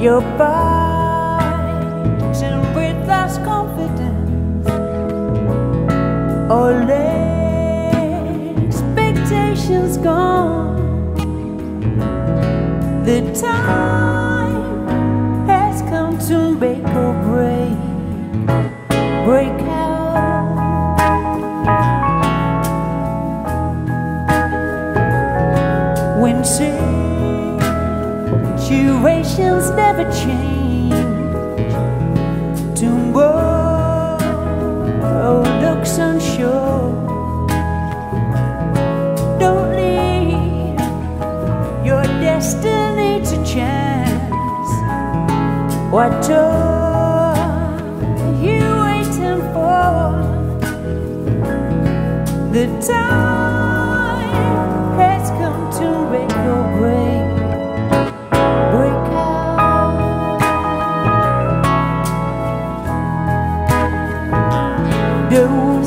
your eyes and with us confidence. All expectations gone. The time has come to make or break. Break out. When situations never change. Tomorrow looks unsure. Don't leave your destiny to chance. What are you waiting for? The time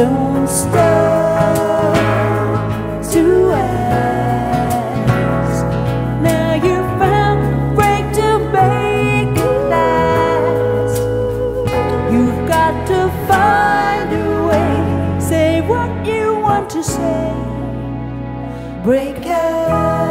don't stop to ask. Now you found break to make it last. You've got to find a way. Say what you want to say. Break out.